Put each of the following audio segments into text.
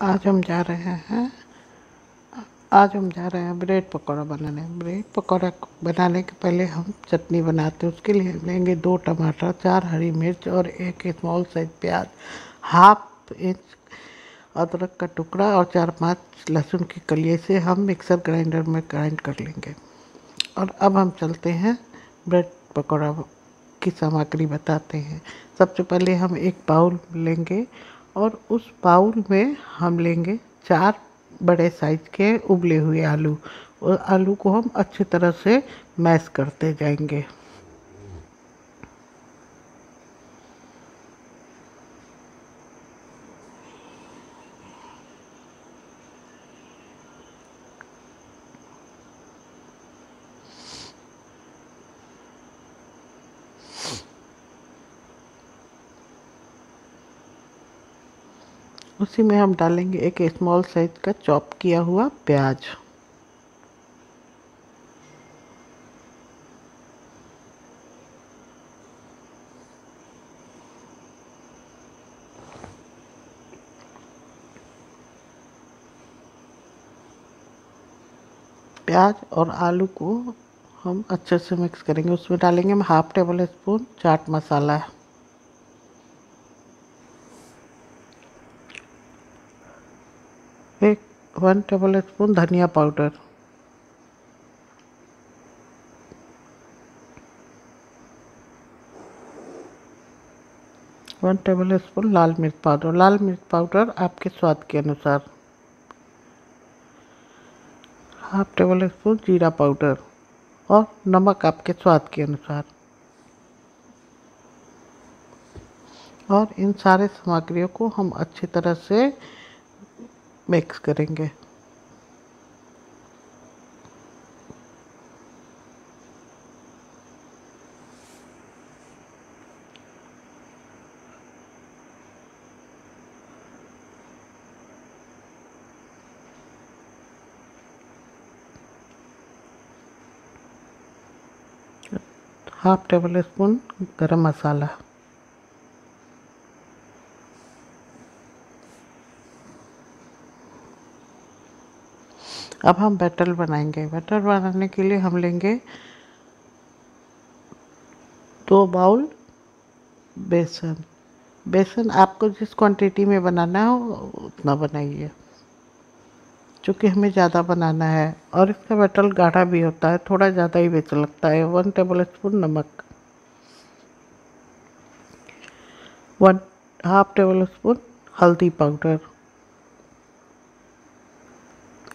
आज हम जा रहे हैं, आज हम जा रहे हैं ब्रेड पकौड़ा बनाने। ब्रेड पकौड़ा बनाने के पहले हम चटनी बनाते हैं, उसके लिए लेंगे दो टमाटर, चार हरी मिर्च और एक स्मॉल साइज़ प्याज हाफ़ इंच अदरक का टुकड़ा और चार पाँच लहसुन की कलिए से हम मिक्सर ग्राइंडर में ग्राइंड कर लेंगे। और अब हम चलते हैं ब्रेड पकौड़ा की सामग्री बताते हैं। सबसे पहले हम एक बाउल लेंगे और उस बाउल में हम लेंगे चार बड़े साइज़ के उबले हुए आलू। और आलू को हम अच्छी तरह से मैश करते जाएँगे। उसी में हम डालेंगे एक स्मॉल साइज़ का चॉप किया हुआ प्याज। प्याज और आलू को हम अच्छे से मिक्स करेंगे। उसमें डालेंगे हम हाफ़ टेबल स्पून चाट मसाला एक वन टेबल स्पून धनिया पाउडर वन टेबल स्पून लाल मिर्च पाउडर लाल मिर्च पाउडर आपके स्वाद के अनुसार। हाफ़ टेबल स्पून जीरा पाउडर और नमक आपके स्वाद के अनुसार। और इन सारे सामग्रियों को हम अच्छी तरह से मिक्स करेंगे। हाफ़ टेबल स्पून गरम मसाला। अब हम बैटर बनाएँगे। बैटर बनाने के लिए हम लेंगे दो बाउल बेसन। बेसन आपको जिस क्वांटिटी में बनाना हो, उतना बनाइए। क्योंकि हमें ज़्यादा बनाना है और इसका बैटर गाढ़ा भी होता है, थोड़ा ज़्यादा ही बेसन लगता है। वन टेबल स्पून नमक। वन हाफ़ टेबल स्पून हल्दी पाउडर।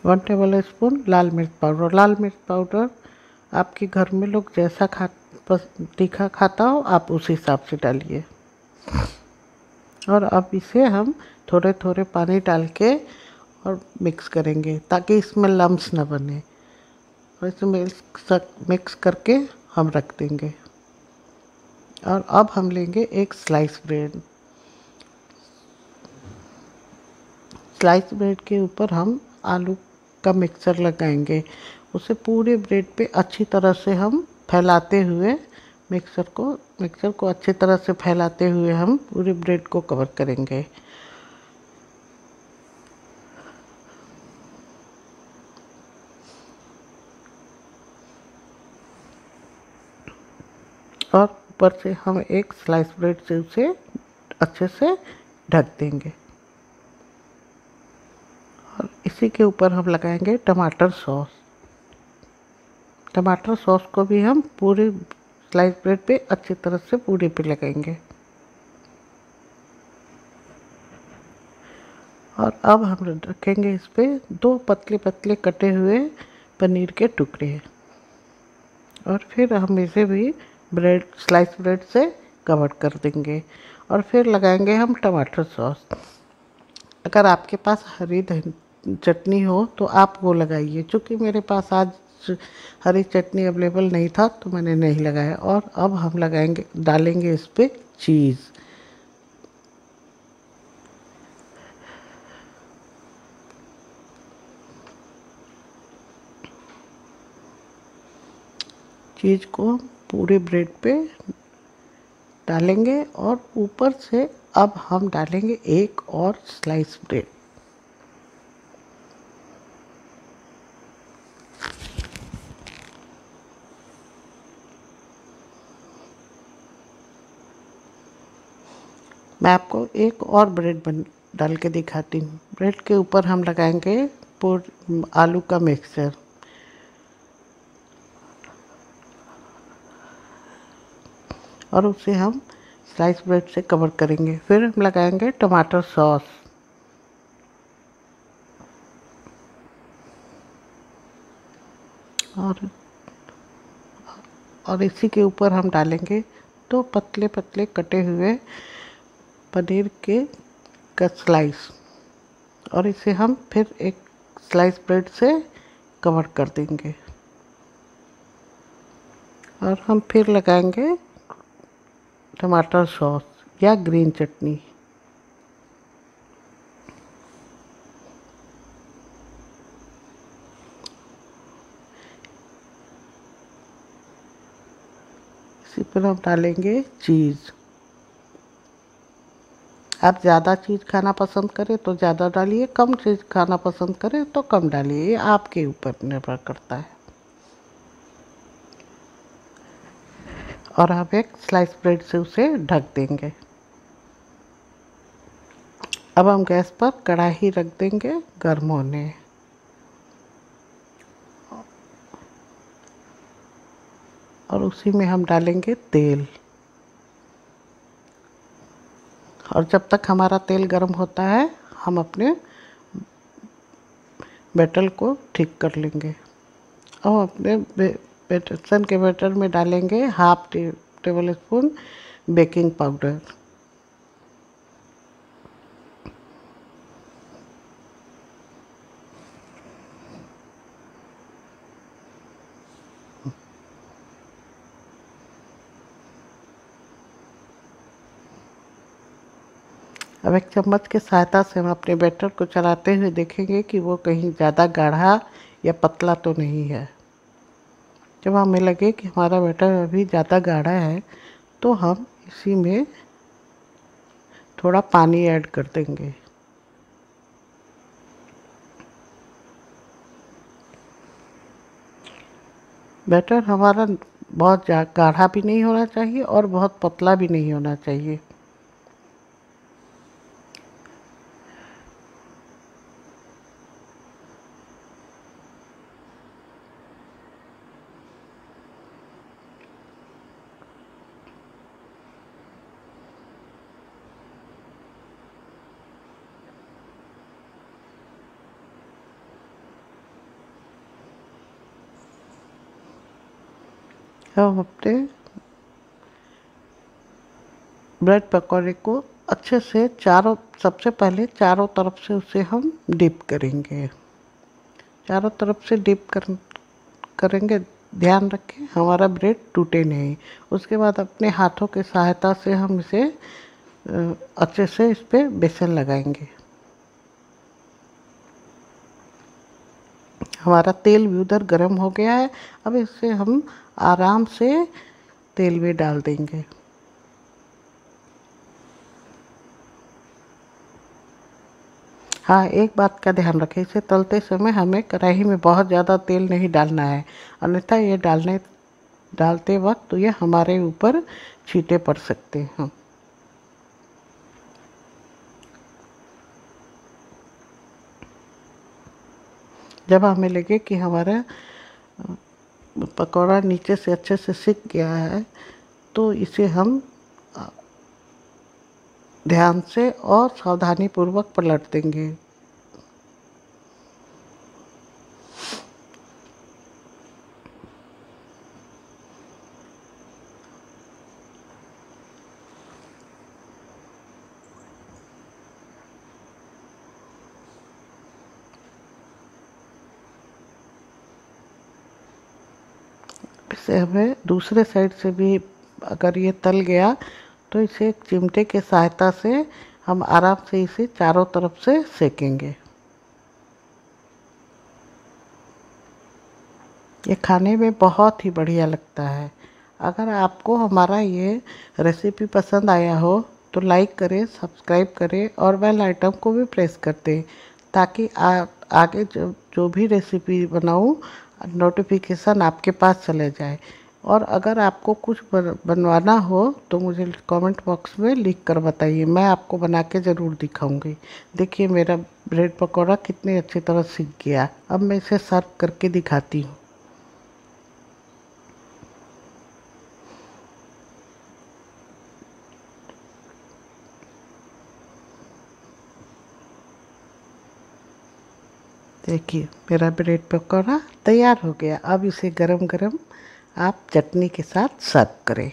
वन टेबल स्पून लाल मिर्च पाउडर। लाल मिर्च पाउडर आपके घर में लोग जैसा खा तीखा खाता हो, आप उस हिसाब से डालिए। और अब इसे हम थोड़े थोड़े पानी डाल के और मिक्स करेंगे ताकि इसमें लम्स न बने। और इसे मिक्स करके हम रख देंगे। और अब हम लेंगे एक स्लाइस ब्रेड। स्लाइस ब्रेड के ऊपर हम आलू का मिक्सर लगाएँगे। उसे पूरे ब्रेड पे अच्छी तरह से हम फैलाते हुए मिक्सर को मिक्सर को अच्छी तरह से फैलाते हुए हम पूरे ब्रेड को कवर करेंगे। और ऊपर से हम एक स्लाइस ब्रेड से उसे अच्छे से ढक देंगे। और इसी के ऊपर हम लगाएँगे टमाटर सॉस। टमाटर सॉस को भी हम पूरे स्लाइस ब्रेड पे अच्छी तरह से पूरे पे लगाएँगे। और अब हम रखेंगे इस पर दो पतले पतले कटे हुए पनीर के टुकड़े। और फिर हम इसे भी ब्रेड, स्लाइस ब्रेड से कवर कर देंगे। और फिर लगाएँगे हम टमाटर सॉस। अगर आपके पास हरी चटनी हो तो आप वो लगाइए। क्योंकि मेरे पास आज हरी चटनी अवेलेबल नहीं था तो मैंने नहीं लगाया। और अब हम लगाएँगे, डालेंगे इस पर चीज़। चीज़ को पूरे ब्रेड पे डालेंगे और ऊपर से अब हम डालेंगे एक और स्लाइस ब्रेड। मैं आपको एक और ब्रेड बन, डाल के दिखाती हूँ। ब्रेड के ऊपर हम लगाएँगे पूर, आलू का मिक्सचर और उसे हम स्लाइस ब्रेड से कवर करेंगे। फिर हम लगाएँगे टमाटर सॉस और और इसी के ऊपर हम डालेंगे दो पतले पतले कटे हुए पनीर के का स्लाइस और इसे हम फिर एक स्लाइस ब्रेड से कवर कर देंगे। और हम फिर लगाएँगे टमाटर सॉस या ग्रीन चटनी। इसी पर हम डालेंगे चीज़ आप ज़्यादा चीज़ खाना पसंद करें तो ज़्यादा डालिए, कम चीज़ खाना पसंद करें तो कम डालिए, ये आपके ऊपर निर्भर करता है। और हम एक स्लाइस ब्रेड से उसे ढक देंगे। अब हम गैस पर कढ़ाई रख देंगे गर्म होने। और उसी में हम डालेंगे तेल। और जब तक हमारा तेल गर्म होता है, हम अपने बैटर को ठीक कर लेंगे। और अपने बेसन के बैटर में डालेंगे half tablespoon baking powder. अब एक चम्मच की सहायता से हम अपने बैटर को चलाते हुए देखेंगे कि वो कहीं ज़्यादा गाढ़ा या पतला तो नहीं है। जब हमें लगे कि हमारा बैटर अभी ज़्यादा गाढ़ा है तो हम इसी में थोड़ा पानी ऐड कर देंगे। बैटर हमारा बहुत गाढ़ा भी नहीं होना चाहिए और बहुत पतला भी नहीं होना चाहिए। हम अपने ब्रेड पकौड़े को अच्छे से चारों, सबसे पहले चारों तरफ़ से उसे हम डिप करेंगे। चारों तरफ़ से डिप कर, करेंगे, ध्यान रखें, हमारा ब्रेड टूटे नहीं। उसके बाद अपने हाथों के सहायता से हम इसे अच्छे से इस पर बेसन लगाएँगे। हमारा तेल भी उधर गर्म हो गया है। अब इसे हम आराम से तेल में डाल देंगे। हाँ एक बात का ध्यान रखें, इसे तलते समय हमें कढ़ाई में बहुत ज़्यादा तेल नहीं डालना है। अन्यथा ये डालने, डालते वक्त तो ये हमारे ऊपर छीटे पड़ सकते हैं। जब हमें लगे कि हमारा पकौड़ा नीचे से अच्छे से सिक गया है तो इसे हम ध्यान से और सावधानी पूर्वक पलट देंगे। इसे हमें दूसरे साइड से भी अगर ये तल गया तो इसे एक चिमटे के सहायता से हम आराम से इसे चारों तरफ़ से सेकेंगे। ये खाने में बहुत ही बढ़िया लगता है। अगर आपको हमारा ये रेसिपी पसंद आया हो तो लाइक करें सब्सक्राइब करें और बेल आइटम को भी प्रेस कर दें ताकि आ, आगे जो जो भी रेसिपी बनाऊँ नोटिफिकेशन आपके पास चले जाए। और अगर आपको कुछ बनवाना हो तो मुझे कमेंट बॉक्स में लिख कर बताइए। मैं आपको बना के ज़रूर दिखाऊँगी। देखिए मेरा ब्रेड पकौड़ा कितने अच्छी तरह सीख गया। अब मैं इसे सर्व करके दिखाती हूँ। देखिए, मेरा ब्रेड पकौड़ा तैयार हो गया। अब इसे गरम गरम आप चटनी के साथ सर्व करें।